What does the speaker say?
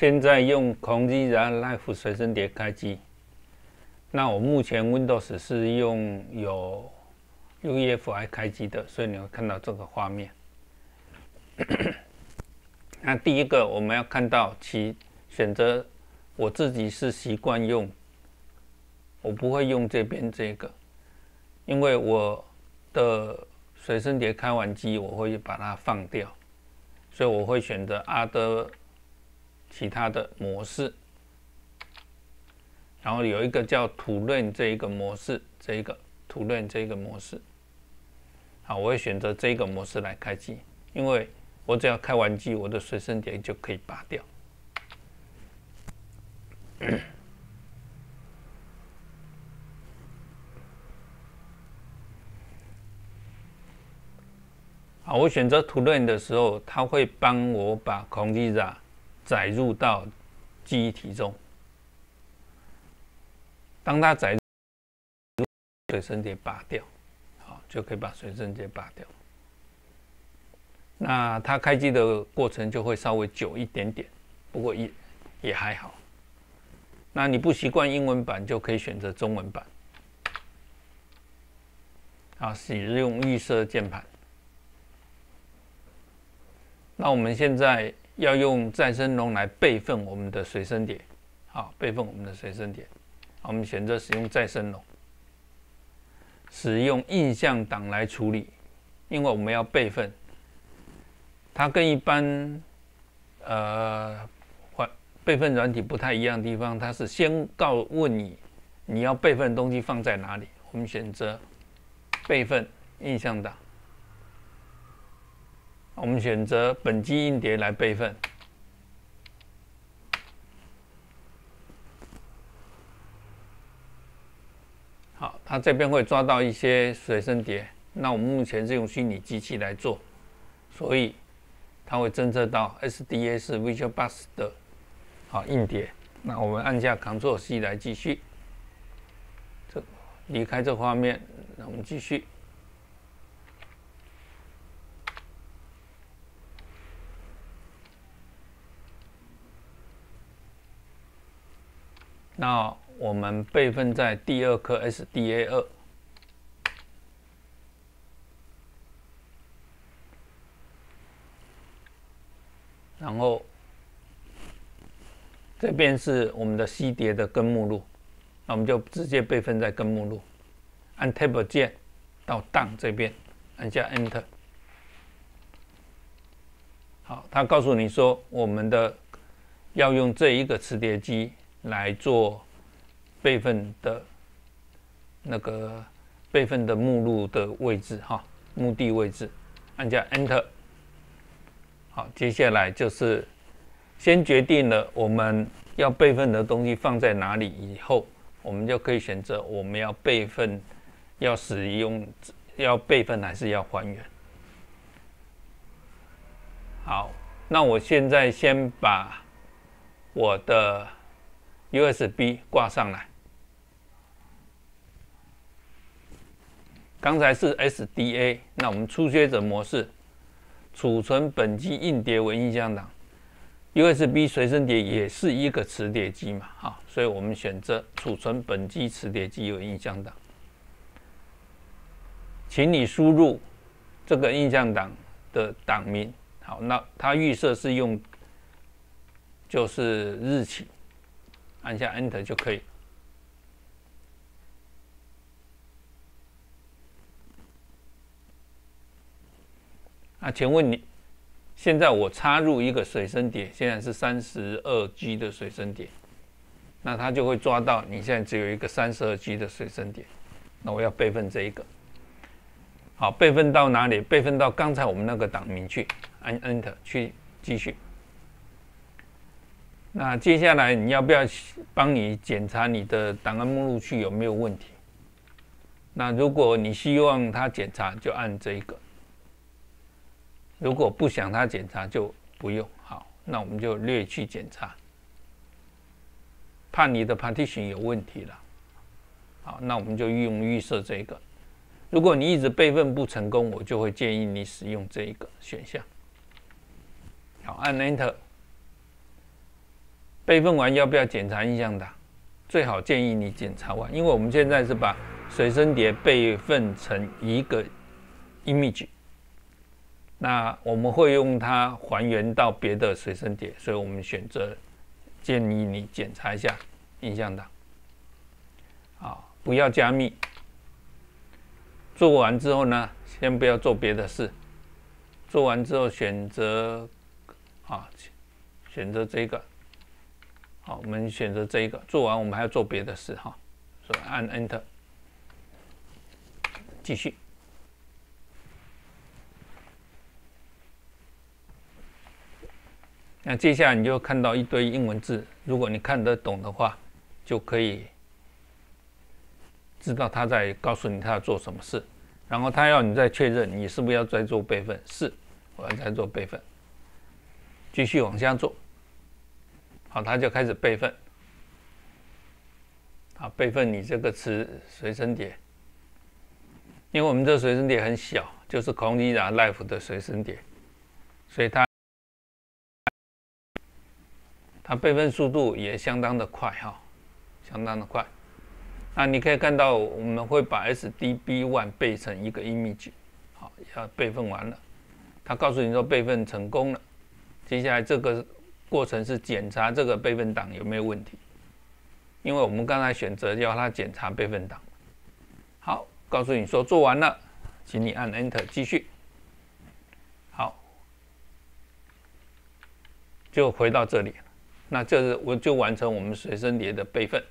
现在用空机然 Life 随身碟开机。那我目前 Windows 是用有 UEFI 开机的，所以你会看到这个画面。那第一个我们要看到其选择，我自己是习惯用，我不会用这边这个，因为我的随身碟开完机，我会把它放掉，所以我会选择阿德其他的模式，然后有一个叫图论这一个模式，这一个图论这一个模式，好，我会选择这个模式来开机，因为。我只要开完机，我的随身碟就可以拔掉。好，我选择图论的时候，它会帮我把空机闸载入到记忆体中。当它载入随身碟拔掉，好，就可以把随身碟拔掉。那它开机的过程就会稍微久一点点，不过也也还好。那你不习惯英文版，就可以选择中文版。啊，使用预设键盘。那我们现在要用再生龙来备份我们的随身碟，好，备份我们的随身碟。我们选择使用再生龙，使用印象档来处理，因为我们要备份。它跟一般呃换备份软体不太一样的地方，它是先告问你你要备份东西放在哪里。我们选择备份印象档，我们选择本机硬碟来备份。好，它这边会抓到一些随身碟。那我们目前是用虚拟机器来做，所以。它会侦测到 SDA 是 Visual Bus 的好硬碟，那我们按下 Ctrl C 来继续，这离开这画面，那我们继续。那我们备份在第二颗 SDA 二。然后这边是我们的 C 碟的根目录，那我们就直接备份在根目录，按 Tab 键到 Down 这边，按下 Enter。好，它告诉你说我们的要用这一个磁碟机来做备份的那个备份的目录的位置哈，目的位置，按下 Enter。好，接下来就是先决定了我们要备份的东西放在哪里，以后我们就可以选择我们要备份、要使用、要备份还是要还原。好，那我现在先把我的 USB 挂上来。刚才是 SDA，那我们初学者模式。储存本机硬碟为印象档，USB 随身碟也是一个磁碟机嘛，好，所以我们选择储存本机磁碟机为印象档。请你输入这个印象档的档名，好，那它预设是用就是日期，按下 Enter 就可以。啊，请问你，现在我插入一个水深碟，现在是三十二 G 的水深碟，那它就会抓到你现在只有一个三十二 G 的水深碟，那我要备份这一个，好，备份到哪里？备份到刚才我们那个档名去，按 Enter 去继续。那接下来你要不要帮你检查你的档案目录去有没有问题？那如果你希望他检查，就按这一个。如果不想他检查就不用好，那我们就略去检查，怕你的 partition 有问题了，好，那我们就用预设这个。如果你一直备份不成功，我就会建议你使用这一个选项。好，按 Enter。备份完要不要检查印象档？最好建议你检查完，因为我们现在是把随身碟备份成一个 image，那我们会用它还原到别的随身碟，所以我们选择建议你检查一下印象档，啊，不要加密。做完之后呢，先不要做别的事，做完之后选择啊，选择这个。好，我们选择这一个，做完我们还要做别的事哈，所以按 Enter，继续。那接下来你就看到一堆英文字，如果你看得懂的话，就可以知道他在告诉你他要做什么事，然后他要你再确认你是不是要再做备份，是，我要再做备份，继续往下做。好，它就开始备份。好，备份你这个词随身碟，因为我们这随身碟很小，就是 Conera Life 的随身碟，所以它它备份速度也相当的快哈，相当的快。那你可以看到，我们会把 SDB One 备成一个 image，好，要备份完了，它告诉你说备份成功了，接下来这个。过程是检查这个备份档有没有问题，因为我们刚才选择要它检查备份档。好，告诉你说做完了，请你按 Enter 继续。好，就回到这里，那这是我就完成我们随身碟的备份。